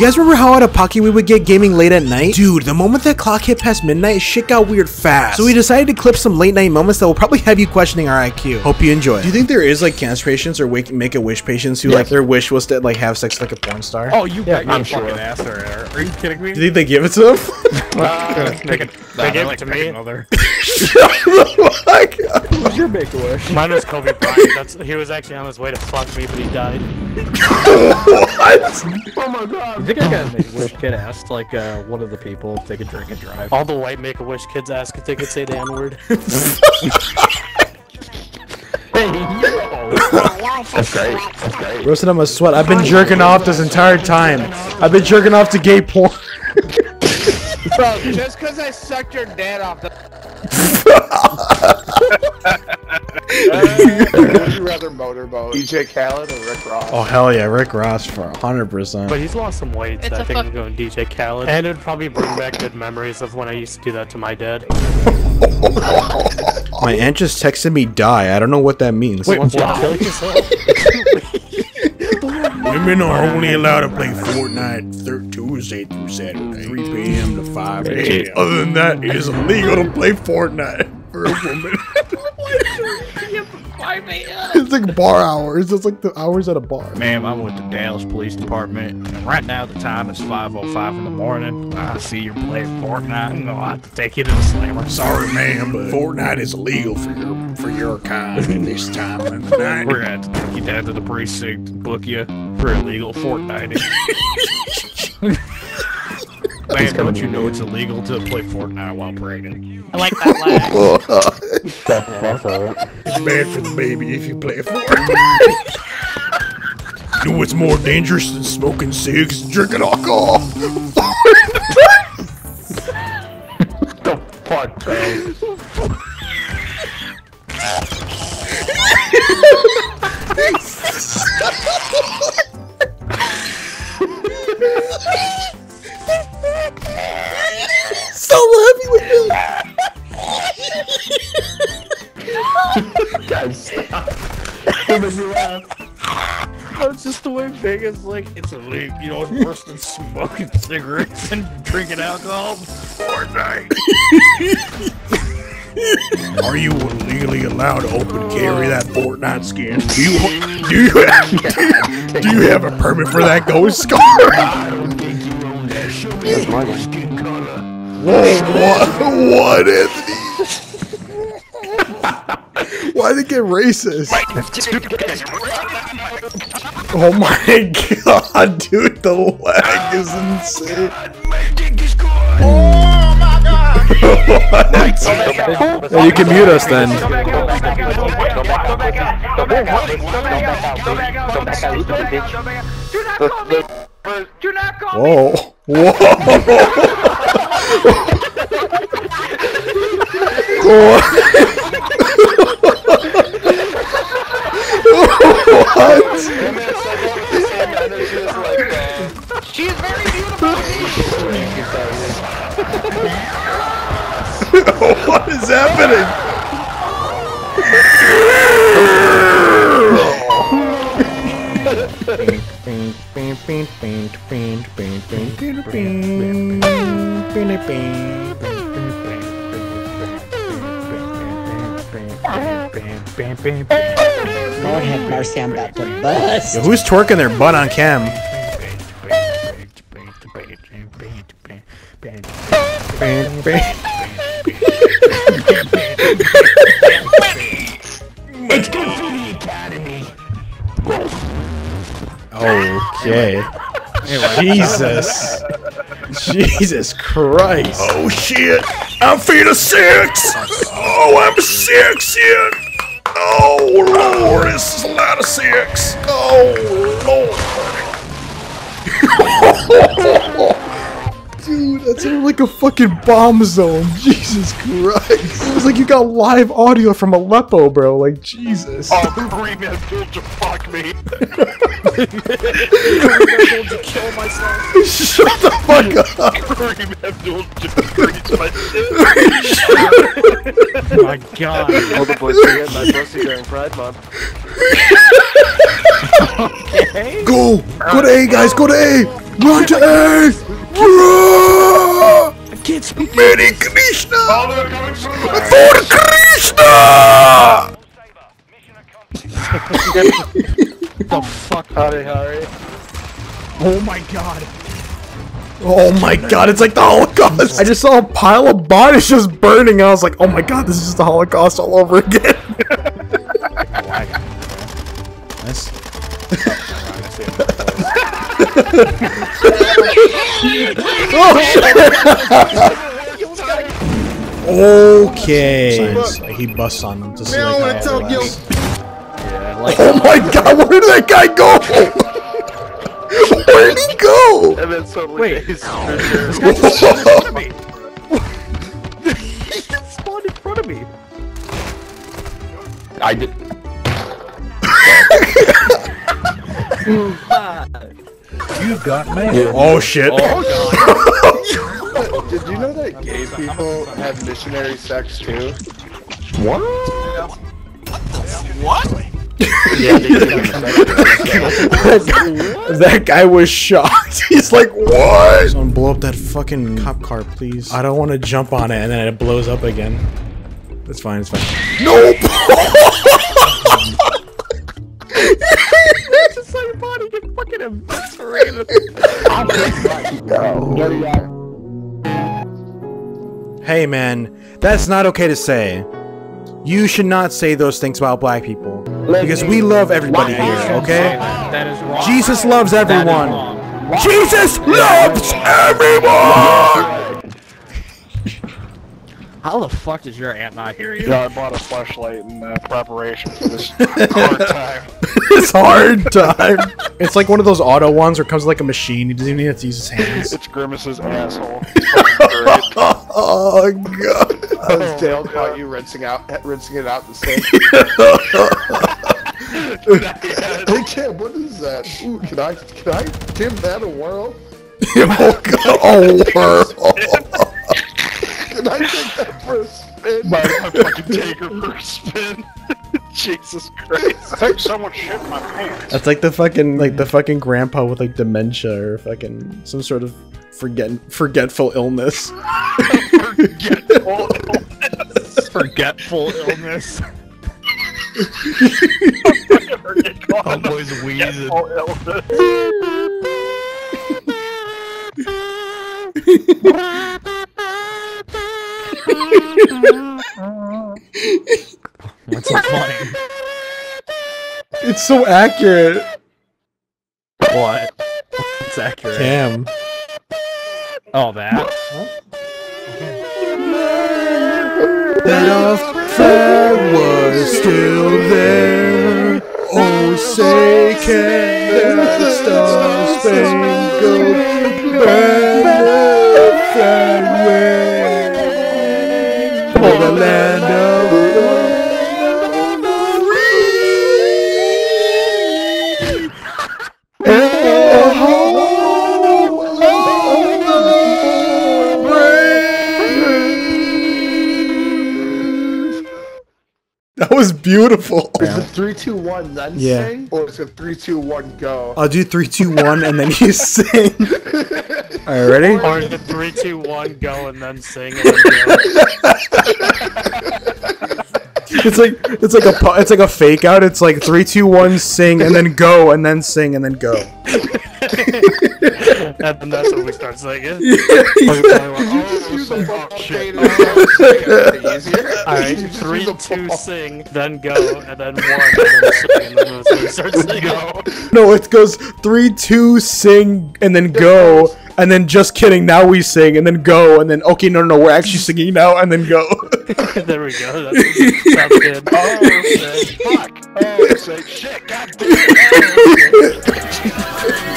You guys remember how out of pocket we would get gaming late at night? Dude, the moment that clock hit past midnight, shit got weird fast. So we decided to clip some late night moments that will probably have you questioning our IQ. Hope you enjoy. Do you think there is like cancer patients or wake, make a wish patients who like their wish was to like have sex like a porn star? Oh, you bet I'm your sure. fucking ass there. Are, are you kidding me? Do you think they give it to them? Uh, they can, they gave it to me. Another. Fuck. Who's your make a wish? Mine was Kobe Bryant. That's he was actually on his way to fuck me, but he died. what? Oh you think I got a make a wish kid asked like uh, one of the people if they could drink and drive? All the white Make a Wish kids ask if they could say the N word. That's great. That's great. Roasted on my sweat. I've been jerking off this entire time. I've been jerking off to gay porn. Bro, just because I sucked your dad off the. Would you rather motorboat DJ Khaled or Rick Ross? Oh hell yeah, Rick Ross for hundred percent. But he's lost some weight, so It's I a think I'm going DJ Khaled. And it would probably bring back good memories of when I used to do that to my dad. My aunt just texted me die. I don't know what that means. Wait, once you kill. Women are only allowed to play Fortnite third Tuesday through Saturday, 3 p.m. to 5 a.m. Other than that, it is illegal to play Fortnite for a woman. it's like bar hours. It's like the hours at a bar. Ma'am, I'm with the Dallas Police Department, and right now the time is 5:05 in the morning. I see you're playing Fortnite, and I'll have to take you to the slammer. Sorry, ma'am, but Fortnite is illegal for your for your kind at this time of the night. We're gonna have to take you down to the precinct and book you for illegal Fortnite. Man, don't you know it's illegal to play Fortnite while pregnant? I like that lag. That's, that's alright. It's bad for the baby if you play Fortnite. you know what's more dangerous than smoking cigs and drinking alcohol? What The fuck, It made me laugh. It's just the way Vegas like it's illegal, you know, it's worse than smoking cigarettes and drinking alcohol. Fortnite. Are you legally allowed to open carry that Fortnite skin? Do you do you have, do you have a permit for that ghost scar? That's my one. Whoa, what? What, Anthony? Why did it get racist? Oh my god, dude, the lag is insane. what? Well, you can mute us then. Whoa. Whoa. is happening? Lord have mercy, I'm about to bust. Yo, who's twerking their butt on cam? It's good for the academy. Okay. Jesus. Jesus Christ. Oh shit. I'm feet six. Oh, I'm six in. Oh Lord, this is a lot of six. Oh Lord. Dude, that sounded like a fucking bomb zone. Jesus Christ. It was like you got live audio from Aleppo, bro. Like, Jesus. Oh, Kareem has told to fuck me. kill myself. Shut the fuck up. Kareem has told to freeze my shit. Oh my god. All the boys are getting my pussy during Pride Month. Go! Go to A, guys! Go to A! Run to A! Run! Mary Krishna! For Krishna! the fuck? Howdy, howdy. Oh my god. Oh my god, it's like the Holocaust! I just saw a pile of bodies just burning, and I was like, oh my god, this is just the Holocaust all over again. Nice. Oh shit! Okay. He busts on them to see like how it lasts. Yeah, like Oh my god, where did that guy go? Where did he go? And then suddenly Wait. he's me. he spawned in front of me. I did. Oh fuck. You got me. Oh shit. Did you know that gay people have missionary sex too? What the fuck? What? That guy was shocked. He's like, what? Someone blow up that fucking cop car, please. I don't want to jump on it and then it blows up again. It's fine, it's fine. Nope! Fucking eviscerated. hey man, that's not okay to say. You should not say those things about black people. Because we love everybody here, okay? That is wrong. Jesus loves everyone. Jesus loves everyone! How the fuck does your aunt not hear you? Yeah, I bought a flashlight in uh, preparation for this hard time. it's hard time. It's like one of those auto ones where it comes with like a machine. He doesn't even have to use his hands. It's Grimace's asshole. It's fucking oh god. Has Dale caught you rinsing out, rinsing it out the sink? hey Tim, what is that? Ooh, can I, can I give that a whirl? oh god. Oh world. Can I take that for a spin? My, my fucking take her for a spin. Jesus Christ. I think someone shit in my pants. That's like the fucking like the fucking grandpa with like dementia or fucking some sort of forget forgetful illness. Forgetful. illness. Forgetful illness. Homeboy's wheezing. What's so funny? It's so accurate. What? It's accurate. Damn. Oh, that? That our flag was still there. Oh, say can that star spangled banner beautiful. Is it three, two, one, then Yeah. sing, or is it three, two, one, go? I'll do three, two, one, and then you sing. All right, ready? Or the three, two, one, go, and then sing. And then go. It's like it's like a it's like a fake out. It's like three, two, one, sing, and then go, and then sing, and then go. And then that's when we start singing. Alright, three, two, sing, then go, and then one, and then sing, and then we start singing. No, it goes three, two, sing, and then go, and then just kidding. Now we sing, and then go, and then okay, no, no, no, we're actually singing now, and then go. there we go. That sounds good. Oh, shit. Fuck. Oh, say shit. God damn. Oh,